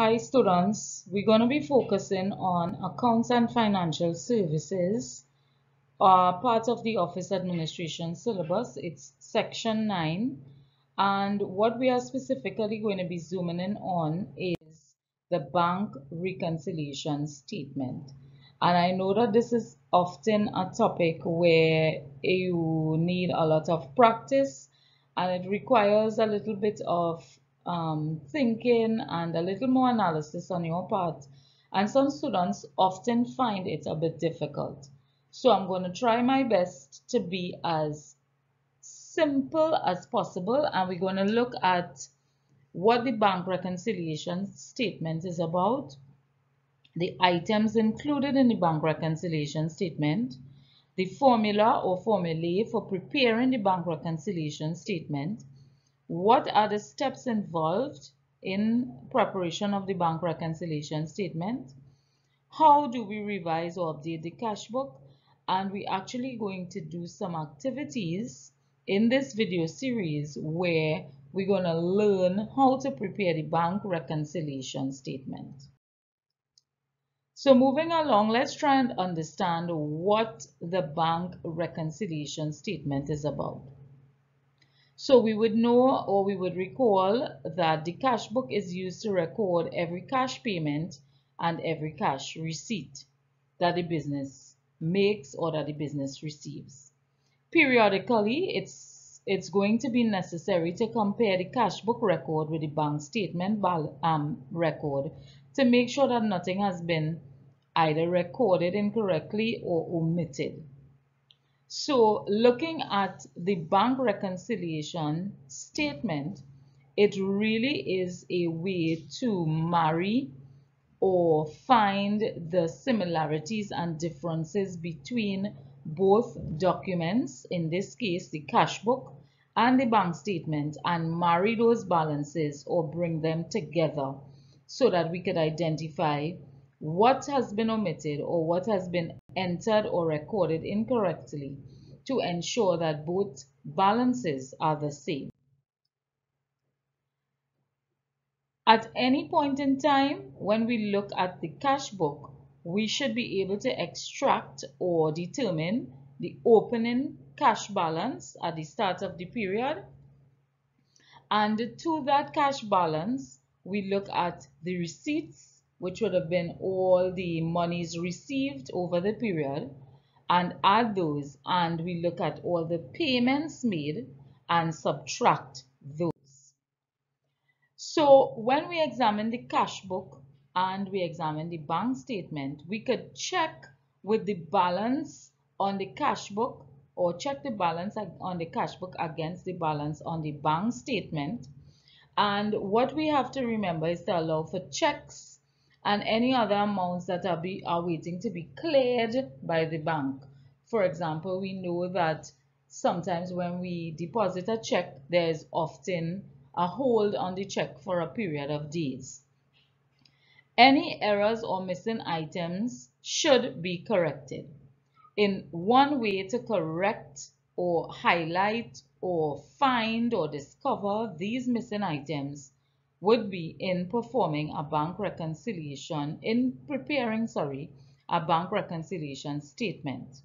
Hi students, we're going to be focusing on accounts and financial services, uh, part of the office administration syllabus. It's section 9 and what we are specifically going to be zooming in on is the bank reconciliation statement. And I know that this is often a topic where you need a lot of practice and it requires a little bit of um, thinking and a little more analysis on your part. And some students often find it a bit difficult. So I'm going to try my best to be as simple as possible and we're going to look at what the bank reconciliation statement is about, the items included in the bank reconciliation statement, the formula or formulae for preparing the bank reconciliation statement, what are the steps involved in preparation of the bank reconciliation statement? How do we revise or update the cash book? And we're actually going to do some activities in this video series where we're going to learn how to prepare the bank reconciliation statement. So moving along, let's try and understand what the bank reconciliation statement is about. So we would know or we would recall that the cash book is used to record every cash payment and every cash receipt that the business makes or that the business receives. Periodically, it's it's going to be necessary to compare the cash book record with the bank statement um, record to make sure that nothing has been either recorded incorrectly or omitted. So looking at the bank reconciliation statement, it really is a way to marry or find the similarities and differences between both documents, in this case the cash book and the bank statement and marry those balances or bring them together so that we could identify what has been omitted or what has been entered or recorded incorrectly to ensure that both balances are the same. At any point in time, when we look at the cash book, we should be able to extract or determine the opening cash balance at the start of the period. And to that cash balance, we look at the receipts which would have been all the monies received over the period and add those and we look at all the payments made and subtract those. So when we examine the cash book and we examine the bank statement, we could check with the balance on the cash book or check the balance on the cash book against the balance on the bank statement. And what we have to remember is to allow for checks and any other amounts that are, be, are waiting to be cleared by the bank. For example, we know that sometimes when we deposit a check, there's often a hold on the check for a period of days. Any errors or missing items should be corrected. In one way to correct or highlight or find or discover these missing items would be in performing a bank reconciliation, in preparing, sorry, a bank reconciliation statement.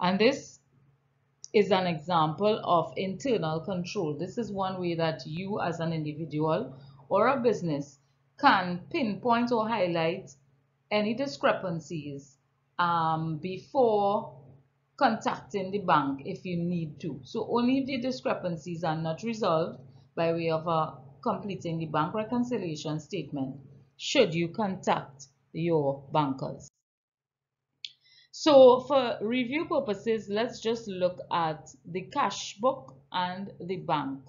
And this is an example of internal control. This is one way that you as an individual or a business can pinpoint or highlight any discrepancies um, before contacting the bank if you need to. So only if the discrepancies are not resolved by way of a completing the bank reconciliation statement should you contact your bankers. So for review purposes, let's just look at the cash book and the bank.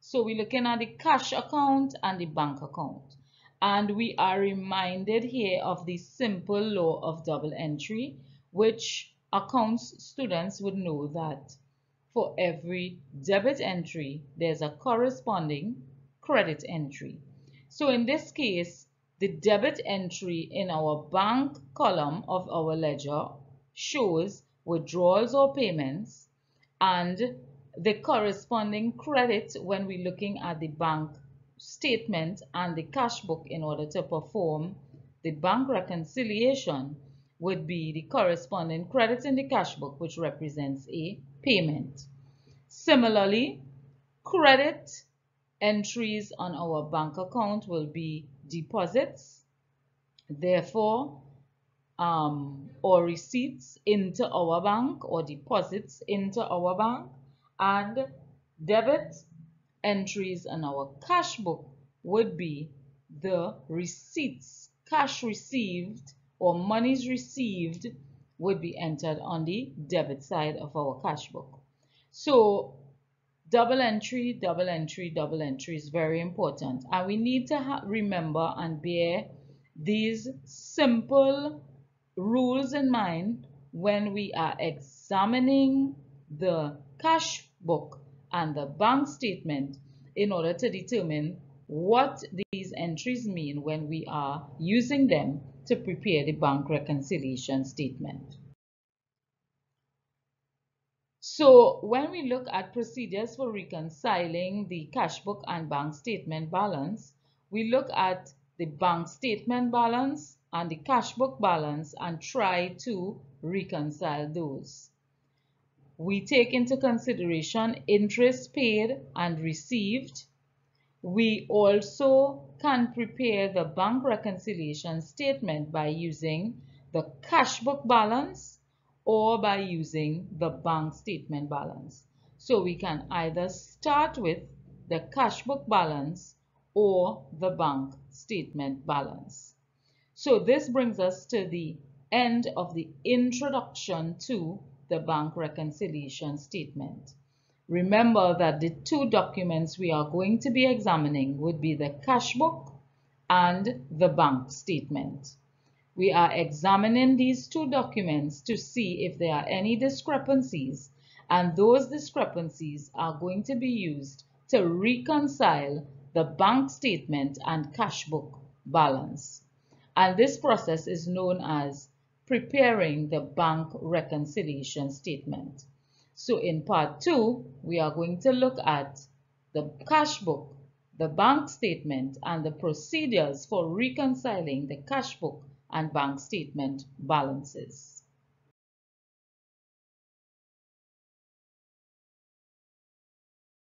So we're looking at the cash account and the bank account. And we are reminded here of the simple law of double entry, which accounts students would know that for every debit entry, there's a corresponding credit entry. So in this case, the debit entry in our bank column of our ledger shows withdrawals or payments and the corresponding credit when we're looking at the bank statement and the cash book in order to perform the bank reconciliation would be the corresponding credit in the cash book which represents a payment. Similarly, credit entries on our bank account will be deposits. Therefore, um, or receipts into our bank or deposits into our bank and debit entries on our cash book would be the receipts, cash received or monies received would be entered on the debit side of our cash book. So double entry, double entry, double entry is very important. And we need to remember and bear these simple rules in mind when we are examining the cash book and the bank statement in order to determine what these entries mean when we are using them to prepare the bank reconciliation statement. So when we look at procedures for reconciling the cash book and bank statement balance, we look at the bank statement balance and the cash book balance and try to reconcile those. We take into consideration interest paid and received. We also can prepare the bank reconciliation statement by using the cash book balance or by using the bank statement balance. So we can either start with the cash book balance or the bank statement balance. So this brings us to the end of the introduction to the bank reconciliation statement. Remember that the two documents we are going to be examining would be the cash book and the bank statement. We are examining these two documents to see if there are any discrepancies and those discrepancies are going to be used to reconcile the bank statement and cash book balance. And this process is known as preparing the bank reconciliation statement. So in part two, we are going to look at the cash book, the bank statement, and the procedures for reconciling the cash book and bank statement balances.